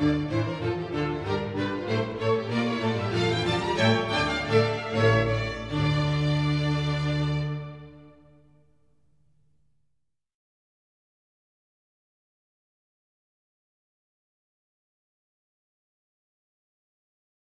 Música